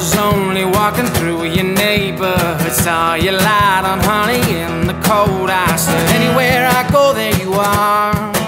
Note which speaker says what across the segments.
Speaker 1: was only walking through your neighborhood. Saw your light on honey in the cold. I said, Anywhere I go, there you are.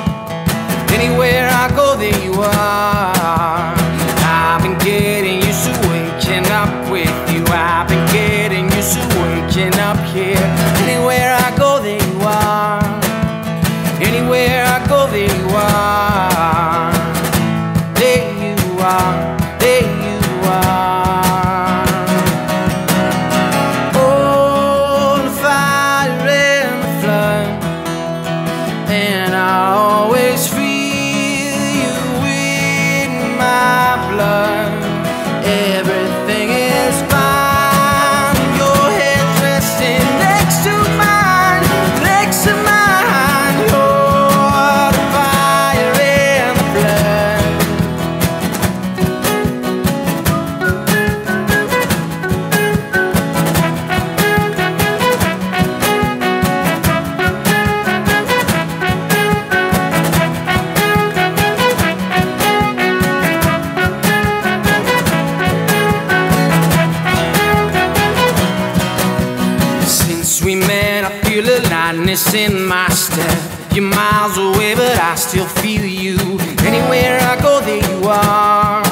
Speaker 1: Sweet man, I feel a lightness in my step. You're miles away, but I still feel you. Anywhere I go, there you are.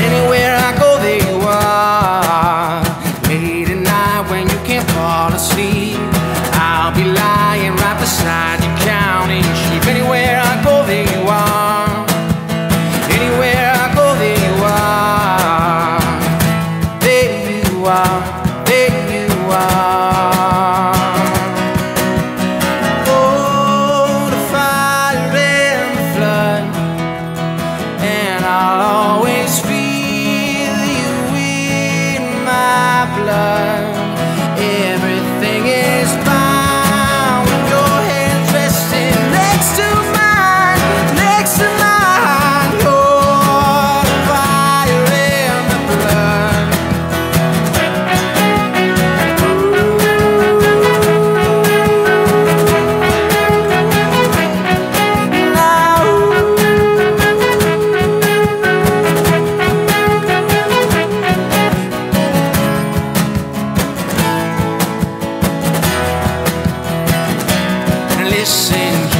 Speaker 1: Anywhere I go, there you are. Late at night when you can't fall asleep, I'll be lying right beside you. missing